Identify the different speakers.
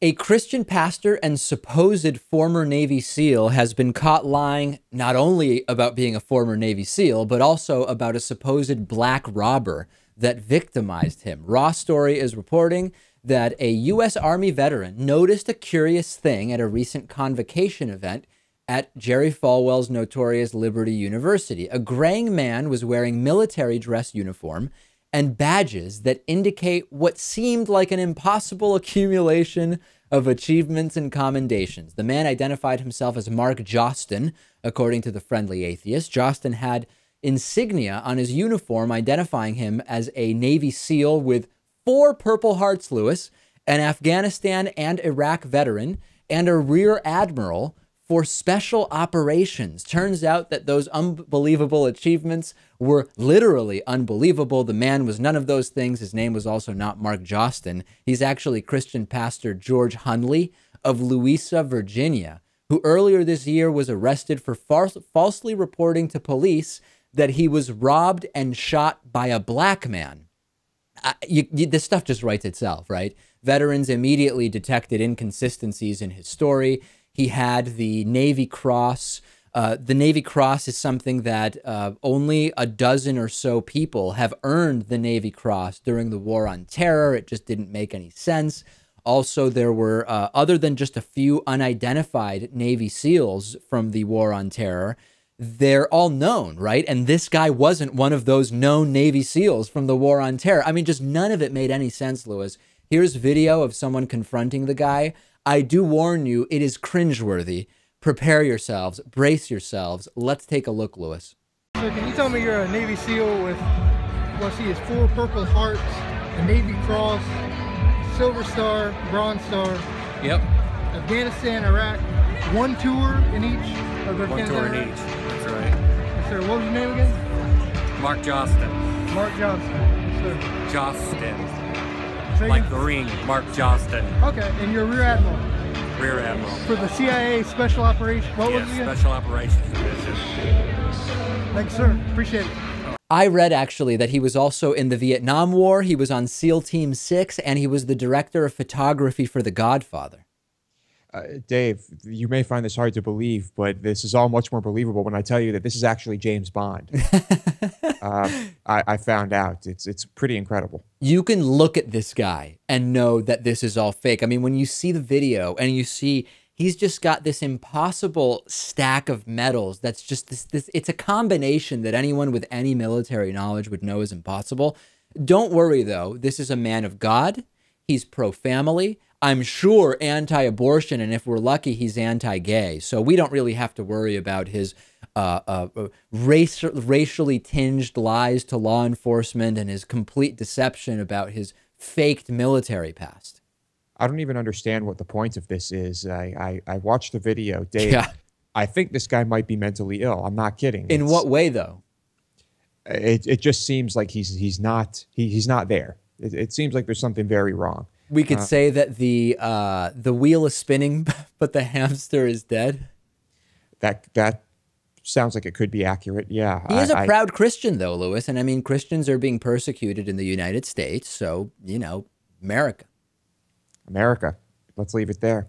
Speaker 1: A Christian pastor and supposed former Navy SEAL has been caught lying not only about being a former Navy SEAL, but also about a supposed black robber that victimized him. Raw Story is reporting that a U.S. Army veteran noticed a curious thing at a recent convocation event at Jerry Falwell's notorious Liberty University. A graying man was wearing military dress uniform and badges that indicate what seemed like an impossible accumulation of achievements and commendations. The man identified himself as Mark Jostin, according to the Friendly Atheist. Jostin had insignia on his uniform identifying him as a Navy SEAL with four Purple Hearts, Lewis, an Afghanistan and Iraq veteran, and a Rear Admiral for special operations. Turns out that those unbelievable achievements were literally unbelievable. The man was none of those things. His name was also not Mark Jostin. He's actually Christian pastor George Hunley of Louisa, Virginia, who earlier this year was arrested for falsely reporting to police that he was robbed and shot by a black man. Uh, you, you, this stuff just writes itself, right? Veterans immediately detected inconsistencies in his story. He had the Navy Cross. Uh, the Navy Cross is something that uh, only a dozen or so people have earned the Navy Cross during the War on Terror. It just didn't make any sense. Also, there were, uh, other than just a few unidentified Navy SEALs from the War on Terror, they're all known, right? And this guy wasn't one of those known Navy SEALs from the War on Terror. I mean, just none of it made any sense, Lewis. Here's video of someone confronting the guy. I do warn you, it is cringeworthy. Prepare yourselves, brace yourselves. Let's take a look, Lewis.
Speaker 2: So can you tell me you're a Navy SEAL with, what I see is four Purple Hearts, a Navy Cross, Silver Star, Bronze Star.
Speaker 3: Yep.
Speaker 2: Afghanistan, Iraq, one tour in each of
Speaker 3: One tour in each, that's right.
Speaker 2: Yes, sir. What was your name again?
Speaker 3: Mark Jostin.
Speaker 2: Mark Johnson. Yes, sir.
Speaker 3: Jostin.
Speaker 2: Second?
Speaker 3: Like the ring, Mark Johnston.
Speaker 2: Okay, and you're Rear Admiral.
Speaker 3: Rear Admiral.
Speaker 2: For the CIA Special Operations. What
Speaker 3: yes,
Speaker 2: was it?
Speaker 3: Special Operations Division.
Speaker 2: Thanks, sir. Appreciate it.
Speaker 1: I read actually that he was also in the Vietnam War. He was on SEAL Team 6 and he was the director of photography for The Godfather.
Speaker 4: Uh, Dave, you may find this hard to believe, but this is all much more believable when I tell you that this is actually James Bond. uh, I, I, found out it's it's pretty incredible.
Speaker 1: You can look at this guy and know that this is all fake. I mean, when you see the video and you see he's just got this impossible stack of medals that's just this this it's a combination that anyone with any military knowledge would know is impossible. Don't worry though, this is a man of God. He's pro family. I'm sure anti abortion, and if we're lucky, he's anti gay. So we don't really have to worry about his uh, uh, race, racially tinged lies to law enforcement and his complete deception about his faked military past.
Speaker 4: I don't even understand what the point of this is. I, I, I watched the video, Dave.
Speaker 1: Yeah.
Speaker 4: I think this guy might be mentally ill. I'm not kidding.
Speaker 1: In
Speaker 4: It's-
Speaker 1: what way, though?
Speaker 4: It, it just seems like he's he's not he, he's not there. It, it seems like there's something very wrong.
Speaker 1: We could say that the uh, the wheel is spinning, but the hamster is dead.
Speaker 4: That that sounds like it could be accurate. Yeah.
Speaker 1: He is
Speaker 4: a
Speaker 1: a proud Christian, though, Lewis. And I mean, Christians are being persecuted in the United States. So, you know, America.
Speaker 4: America. Let's leave it there.